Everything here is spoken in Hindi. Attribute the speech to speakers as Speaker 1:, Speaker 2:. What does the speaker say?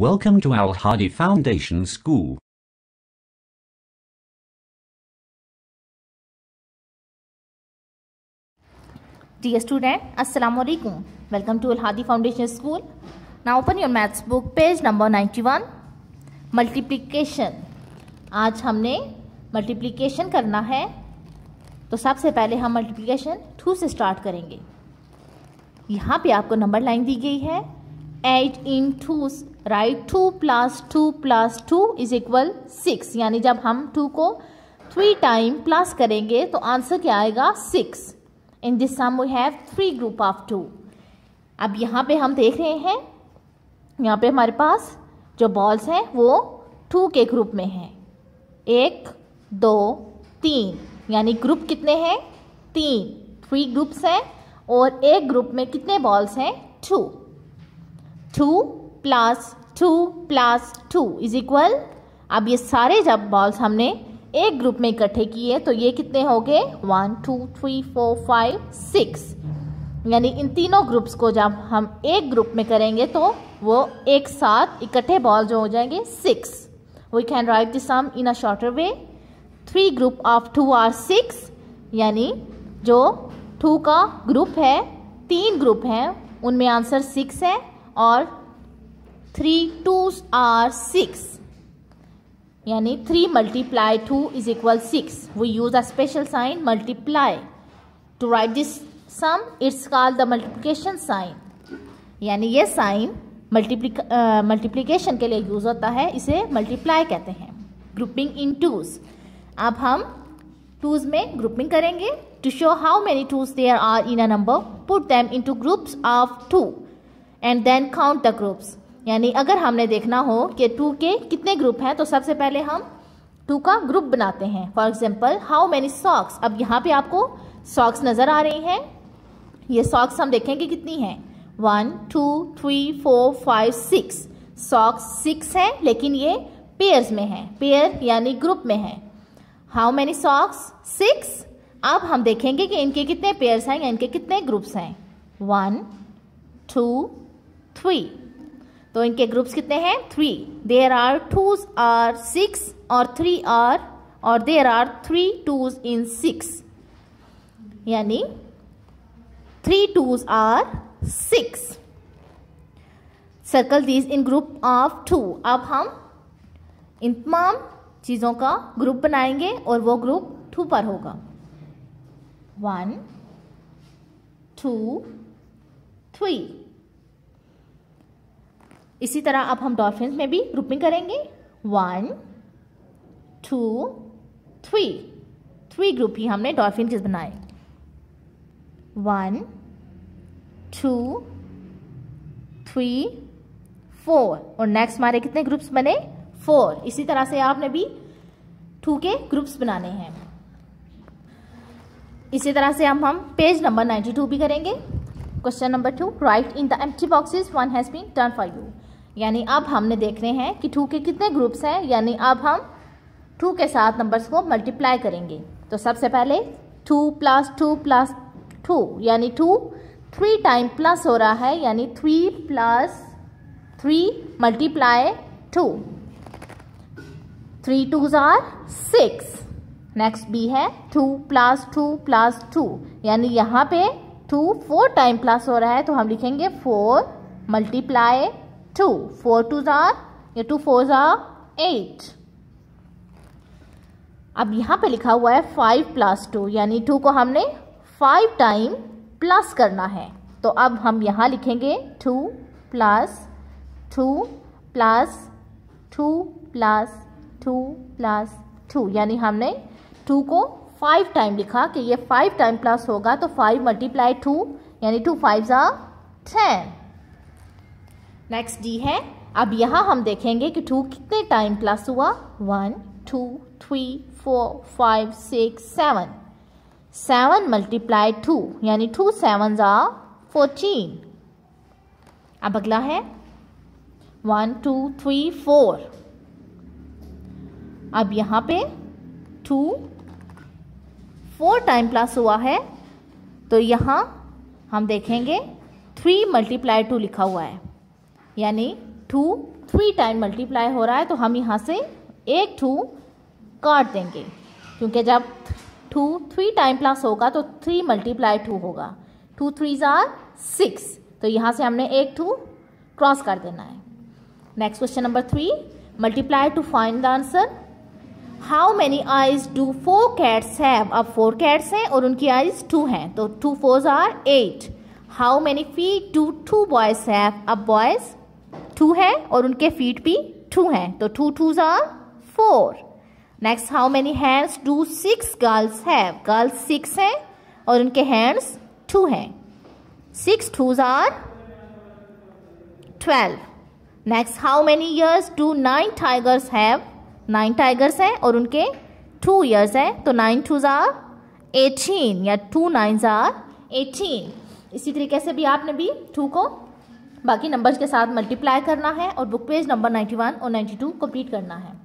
Speaker 1: Welcome to Al Hadi Foundation School.
Speaker 2: Dear student, Assalamu alaikum. Welcome to Al Hadi Foundation School. Now open your maths book, page number 91. Multiplication. आज हमने मल्टीप्लिकेशन करना है तो सबसे पहले हम मल्टीप्लिकेशन टू से स्टार्ट करेंगे यहाँ पे आपको नंबर लाइन दी गई है eight in to write two plus two plus two is equal six, यानी जब हम टू को थ्री टाइम प्लस करेंगे तो आंसर क्या आएगा? Six. In this sum we have three group of two. अब यहाँ पे हम देख रहे हैं, यहाँ पे हमारे पास जो बॉल्स हैं वो टू के ग्रुप में हैं। एक, दो, तीन, यानी ग्रुप कितने हैं? तीन। थ्री ग्रुप्स हैं और एक ग्रुप में कितने बॉल्स हैं? Two two plus two plus two is equal. अब ये सारे जब बॉल्स हमने एक ग्रुप में इकट्ठे किए तो ये कितने हो गए? One two three four five six यानी इन तीनों ग्रुप्स को जब हम एक ग्रुप में करेंगे तो वो एक साथ इकट्ठे बॉल जो हो जाएँगे six we can write this sum in a shorter way three group of two are six यानी जो टू का ग्रुप है, तीन ग्रुप हैं, उनमें आंसर सिक्स है और थ्री टूज आर सिक्स. यानी three multiply two is equal six. We use a special sign multiply to write this sum it's called the multiplication sign यानी ये साइन मल्टीप्लिक मल्टीप्लिकेशन के लिए यूज़ होता है, इसे मल्टीप्लाई कहते हैं. ग्रुपिंग इन टूज अब हम टूज में ग्रुपिंग करेंगे to show how many twos there are in a number put them in two groups of two and then count the groups यानी अगर हमने देखना हो कि टू के कितने ग्रुप हैं तो सबसे पहले हम टू का ग्रुप बनाते हैं। For example how many socks अब यहाँ पे आपको सॉक्स नज़र आ रही हैं। ये सॉक्स हम देखेंगे कितनी हैं। One two three four five six socks six है, लेकिन ये पेयर्स में है। पेयर यानी ग्रुप में है। हाउ मैनी सॉक्स सिक्स अब हम देखेंगे कि इनके कितने पेयर्स हैं या इनके कितने ग्रुप्स हैं। वन टू थ्री तो इनके ग्रुप्स कितने हैं? Three there are twos are six और थ्री आर और there are three twos in six यानी three twos are six circle these in group of two अब हम इन तमाम चीज़ों का ग्रुप बनाएँगे और वो ग्रुप टू पर होगा. वन टू थ्री इसी तरह अब हम डॉल्फिन में भी ग्रुपिंग करेंगे। One two three three group ही हमने डॉल्फिन के बनाए। वन टू थ्री फोर और नेक्स्ट हमारे कितने ग्रुप्स बने? फोर इसी तरह से आपने भी टू के ग्रुप्स बनाने हैं। इसी तरह से हम हम पेज नंबर नाइन्टी टू भी करेंगे। Question number two write in the empty boxes one has been turn for you यानी अब हमने देखने हैं कि टू के कितने ग्रुप्स हैं, यानी अब हम टू के साथ नंबर्स को मल्टीप्लाई करेंगे। तो सबसे पहले two plus two plus two यानी टू थ्री टाइम प्लस हो रहा है, यानी three plus three multiply two three twos are six next B है two plus two plus two यानी यहाँ पे टू फोर टाइम प्लस हो रहा है तो हम लिखेंगे four multiply two four two jar या टू फोर जार एट अब यहाँ पे लिखा हुआ है फाइव प्लस टू यानी टू को हमने फाइव टाइम प्लस करना है। तो अब हम यहाँ लिखेंगे two plus two plus two plus two plus two यानी हमने टू को फाइव टाइम लिखा कि ये फाइव टाइम प्लस होगा तो फाइव मल्टीप्लाई टू यानी टू फाइव ज़ा टेन नेक्स्ट डी है। अब यहाँ हम देखेंगे कि टू कितने टाइम प्लस हुआ? One two three four five six seven seven multiply two यानी टू सेवन ज़ा फोर्टीन अब अगला है। वन टू थ्री फोर अब यहाँ पे टू फोर टाइम प्लस हुआ है। तो यहाँ हम देखेंगे थ्री मल्टीप्लाई टू लिखा हुआ है। यानी टू थ्री टाइम मल्टीप्लाई हो रहा है तो हम यहाँ से एक टू काट देंगे। क्योंकि जब टू थ्री टाइम प्लस होगा तो थ्री मल्टीप्लाई टू होगा। टू थ्री जार सिक्स तो यहाँ से हमने एक टू क्रॉस कर देना है। Next question number three multiply two find the answer how many eyes do four cats have अब फोर कैट्स हैं और उनकी आईज टू हैं। तो two four are eight how many feet do two boys have अब बॉयज़ टू है और उनके फीट भी टू हैं। तो two two are four next how many hands do six girls have girls six हैं और उनके हैंड्स टू हैं। Six two are twelve next how many ears do nine tigers have nine tigers हैं और उनके टू ईयर्स हैं। तो नाइन टू ज़ार एटीन या टू नाइन ज़ार एटीन इसी तरीके से भी आपने भी टू को बाकी नंबर्स के साथ मल्टीप्लाई करना है और बुक पेज नंबर 91 और 92 कंप्लीट करना है।